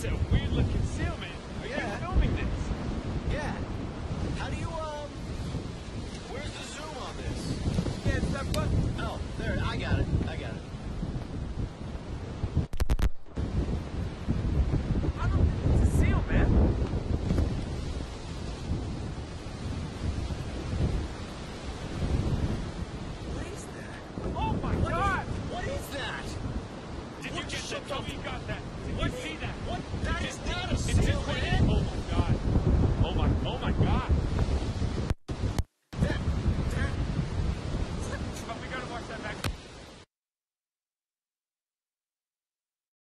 That's a weird looking seal, man. Are yeah. you filming this? Yeah. How do you, um... Where's the zoom on this? Yeah, it's that button. Oh, there, I got it. I got it. Oh my god! What is that? Did you get that? Tell me you got that.